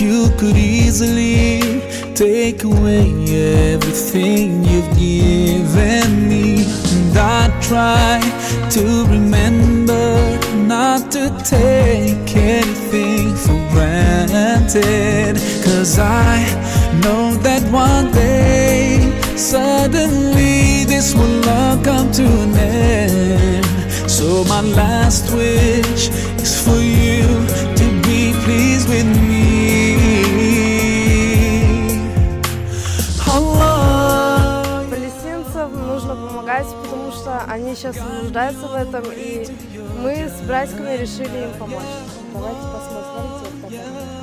You could easily take away everything you've given me. And I try to remember not to take anything for granted. Cause I know that one day, suddenly, this will all come to an end. So, my last wish is for you они сейчас нуждаются в этом, и мы с братьками решили им помочь. Давайте посмотрим,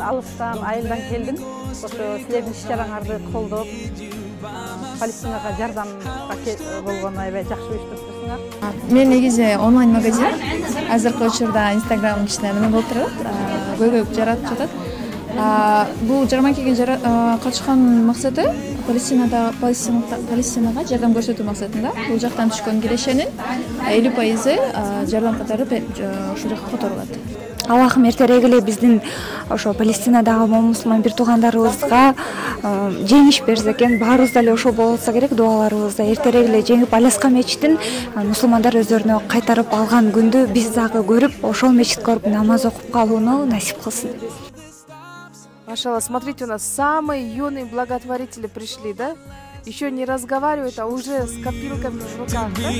мен алыстан айылдан келдім осы э, сілердің іс-шараңарды қолдап палестинаға жардам болгон аябай жакшы уюштуруп турсуңар мен негизи онлайн магазин азыркы учурда инстаграм кичине неме болуп турат э, көйгөйүп жаратып жатат бул жарманкеге жара- а, катышкан максаты палестинада Палестина- палестинага жардам көрсөтүү максатында бул жактан түшкөн кирешенин элүү пайызы жардам катары ушул жака которулат. Аллахым эртерээк эле биздин ошо палестинадагы момусулман бир туугандарыбызга жеңиш берсе экен баарыбыз деле ошол болсо керек дубаларыбызда эртерээк эле жеңип аляска мечитин мусулмандар өздөрүнө кайтарып алган күндү биз дагы көрүп ошол мечитке барып намаз окуп калууну насип кылсын Машалла, смотрите, у нас самые юные благотворители пришли, да? Еще не разговаривают, а уже с копилками в руках, да?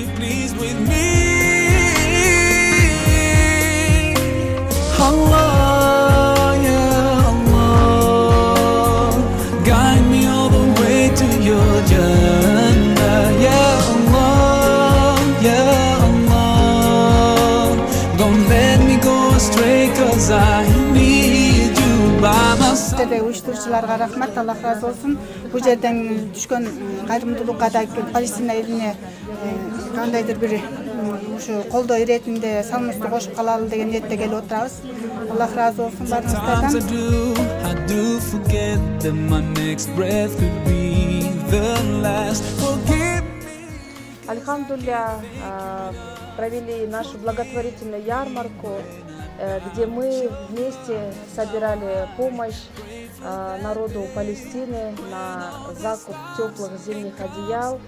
I need you by my side. сіздерде уюштуруучуларга рахмат аллах ыраазы болсун бул жерден түшкөн кайрымдуулукка да палестина элине э, кандайдыр бир м, ушу колдоо иретинде салымыбызды кошуп калалы деген ниетте келип отурабыз аллах ыраазы болсун Times I баарыңыздардан do, I do forget that my next breath could be the last. Forgive me. Альхамдулля, а, провели нашу благотворительную ярмарку, э, где мы вместе собирали помощь а, народу Палестины на закуп теплых зимних одеял.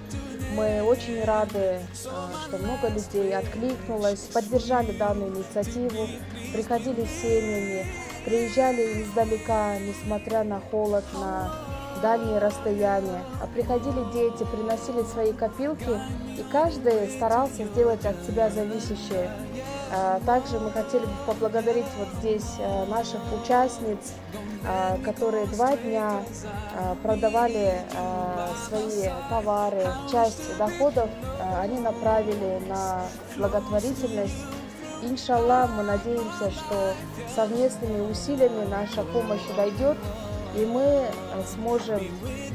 Мы очень рады, а, что много людей откликнулось, поддержали данную инициативу, приходили семьями, приезжали издалека, несмотря на холод, на дальние расстояния. А приходили дети, приносили свои копилки, и каждый старался сделать от себя зависящее. А, Также мы хотели бы поблагодарить вот здесь э, наших участниц, а, которые два дня а, продавали свои товары. Часть доходов они направили на благотворительность. Иншаллах, мы надеемся, что совместными усилиями наша помощь дойдет, и мы э, сможем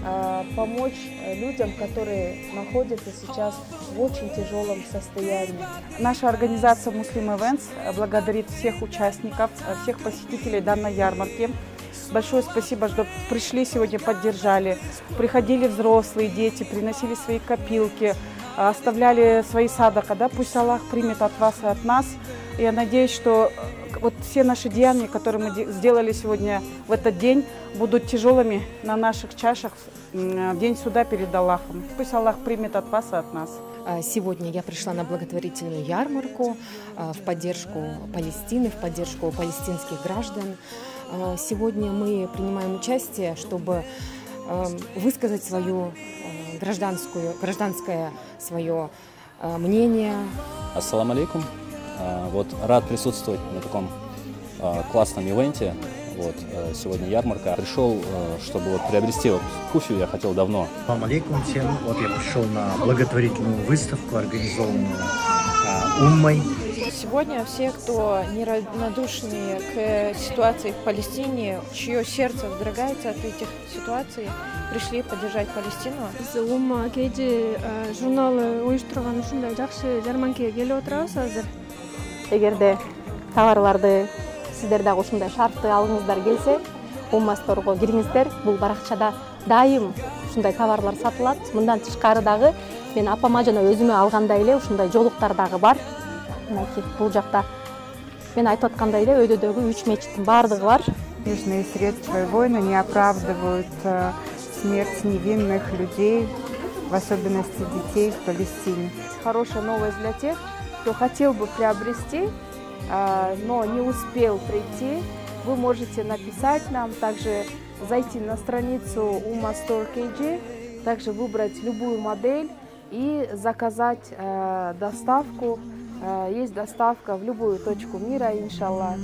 э, помочь э, людям, которые находятся сейчас в очень тяжелом состоянии. Наша организация Muslim Events благодарит всех участников, всех посетителей данной ярмарки. Большое спасибо, что пришли сегодня, поддержали. Приходили взрослые, дети, приносили свои копилки, оставляли свои садака. Да? Пусть Аллах примет от вас и от нас. Я надеюсь, что э, вот все наши деяния, которые мы де- сделали сегодня в этот день, будут тяжелыми на наших чашах м, в день суда перед Аллахом. Пусть Аллах примет от вас и от нас. А, Сегодня я пришла на благотворительную ярмарку а, в поддержку Палестины, в поддержку палестинских граждан. А, Сегодня мы принимаем участие, чтобы высказать свою гражданскую, гражданское свое мнение, Ассаламу алейкум. А, Вот рад присутствовать на таком а, классном ивенте. Вот э, сегодня ярмарка. Пришел, э, чтобы вот приобрести вот куфию. Я хотел давно. Салам алейкум всем. Вот я пришел на благотворительную выставку, организованную а, Уммой. Сегодня все, кто неравнодушны к ситуации в Палестине, чье сердце вдрагается от этих ситуаций, пришли поддержать Палестину. умма kg журналы уюштурган ушундай жакшы жарманкеге келип отурабыз азыр эгерде товарларды сиздер дагы ушундай шартты алгыңыздар келсе умма сторго кириңиздер бул баракчада дайым ушундай товарлар сатылат мындан тышкары дагы мен апама жана өзүмө алгандай эле ушундай жолуктар дагы бар. Мынакей бул жакта мен айтып аткандай эле өйдөдөгү үч мечиттин баардыгы бар. Денежные средства и войны не оправдывают э, смерть невинных людей в особенности детей в палестине. Хорошая новость для тех кто хотел бы приобрести но не успел прийти вы можете написать нам также зайти на страницу Uma Store KG, также выбрать любую модель и заказать э, доставку. Э, есть доставка в любую точку мира, иншаллах.